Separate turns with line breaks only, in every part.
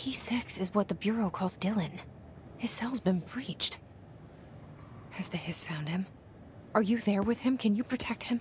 P6 is what the Bureau calls Dylan. His cell's been breached. Has the Hiss found him? Are you there with him? Can you protect him?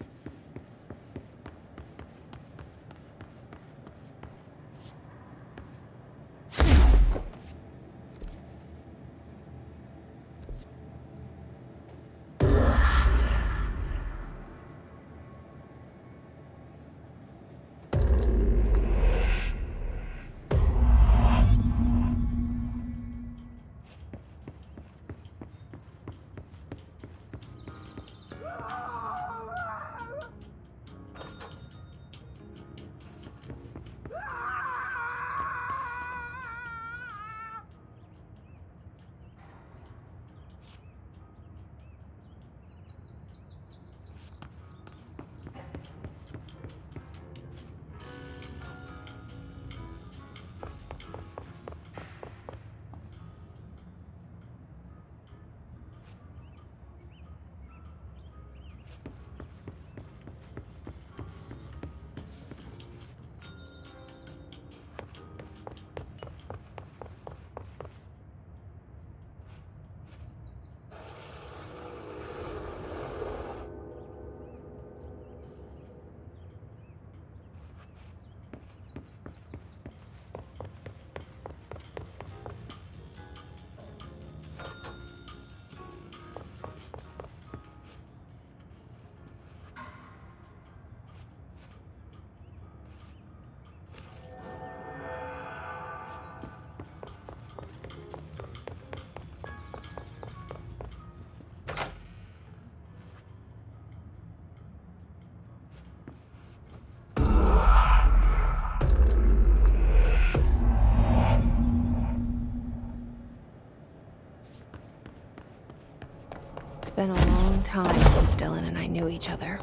Been a long time since Dylan and I knew each other.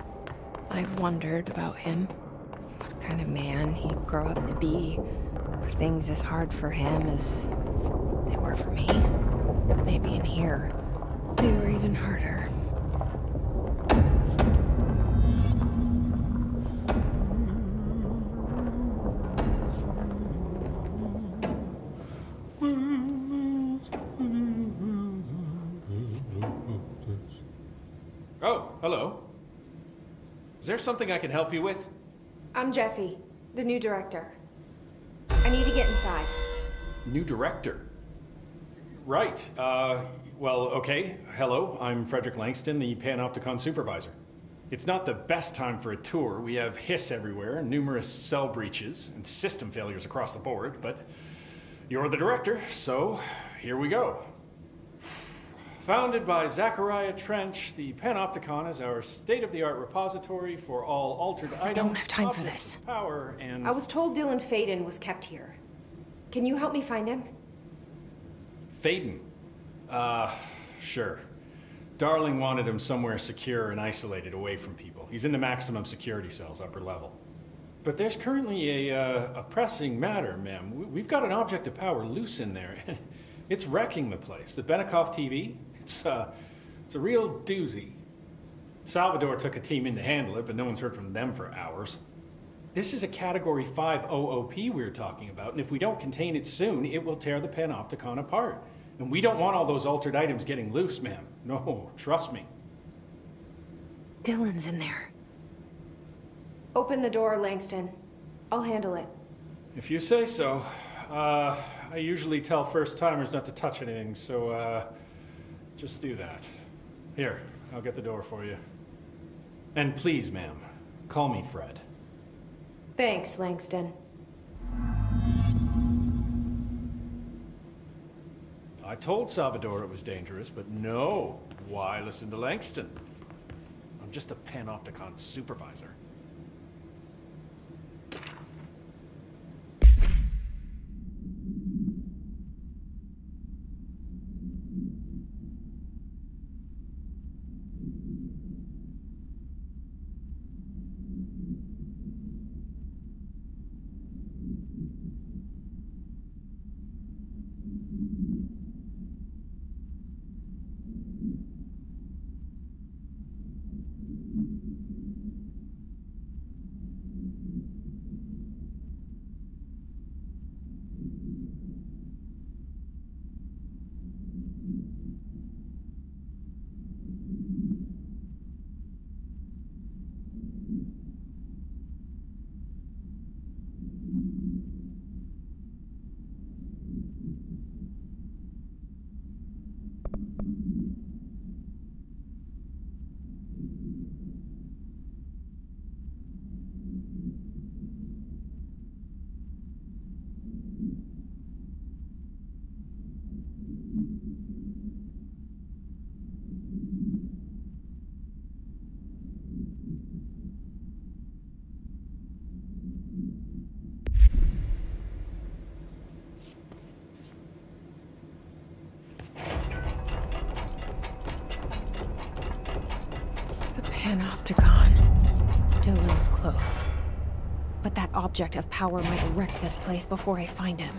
I've wondered about him. What kind of man he'd grow up to be. Were things as hard for him as they were for me? Maybe in here, they were even harder.
Hello. Is there something I can help you with?
I'm Jesse, the new director. I need to get inside.
New director. Right. Uh, well, okay. Hello, I'm Frederick Langston, the Panopticon supervisor. It's not the best time for a tour. We have hiss everywhere, numerous cell breaches, and system failures across the board, but you're the director, so here we go. Founded by Zachariah Trench, the Panopticon is our state-of-the-art repository for all altered items.
I don't have time for this.
Power and
I was told Dylan Faden was kept here. Can you help me find him?
Faden. Uh, sure. Darling wanted him somewhere secure and isolated away from people. He's in the maximum security cells, upper level. But there's currently a, uh, a pressing matter, ma'am. We- We've got an object of power loose in there. it's wrecking the place. The Benikoff TV, it's, uh, it's a real doozy. Salvador took a team in to handle it, but no one's heard from them for hours. This is a Category 5 OOP we're talking about, and if we don't contain it soon, it will tear the Panopticon apart. And we don't want all those altered items getting loose, ma'am. No, trust me.
Dylan's in there.
Open the door, Langston. I'll handle it.
If you say so. Uh, I usually tell first timers not to touch anything, so uh, just do that. Here, I'll get the door for you. And please, ma'am, call me Fred.
Thanks, Langston.
I told Salvador it was dangerous, but no. Why listen to Langston? I'm just the Panopticon supervisor.
Panopticon. Dylan's close. But that object of power might wreck this place before I find him.